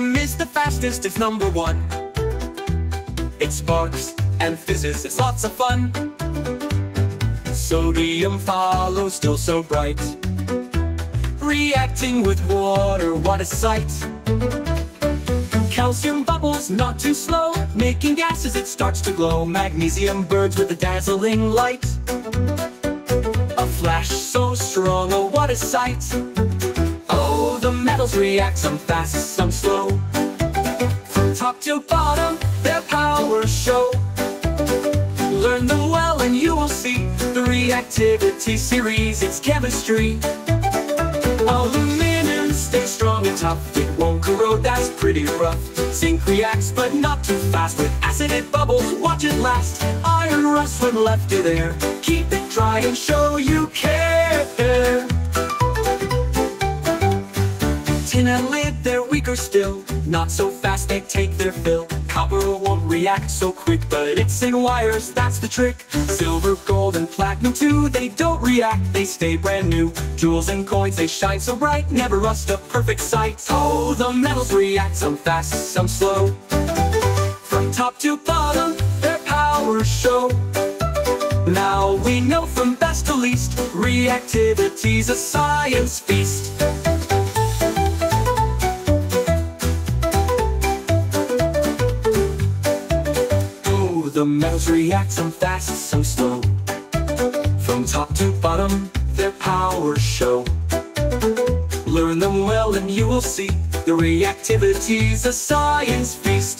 resistance number one. It sparks and fizzes, it's lots of fun. Sodium follows, still so bright. Reacting with water, what a sight. Calcium bubbles, not too slow, making gases, it starts to glow. Magnesium burns with a dazzling light. A flash so strong, oh what a sight. Oh, the metals react, some fast, some slow. Reactivity series, it's chemistry. Aluminum stays strong and tough, it won't corrode, that's pretty rough. Zinc reacts, but not too fast. With acid it bubbles, watch it last. Iron rusts when left to there. Keep it dry and show you care. Tin and lead, they're weaker still. Not so fast, they take their fill. Copper won't react so quick, but it's in wires, that's the trick. Silver, gold, and platinum too, they don't react, they stay brand new. Jewels and coins, they shine so bright, never rust, a perfect sight. Oh, the metals react, some fast, some slow. From top to bottom, their power show. Now we know from best to least, reactivity's a science feast. The metals react some fast, some slow. From top to bottom, their power show. Learn them well and you will see the reactivity's a science feast.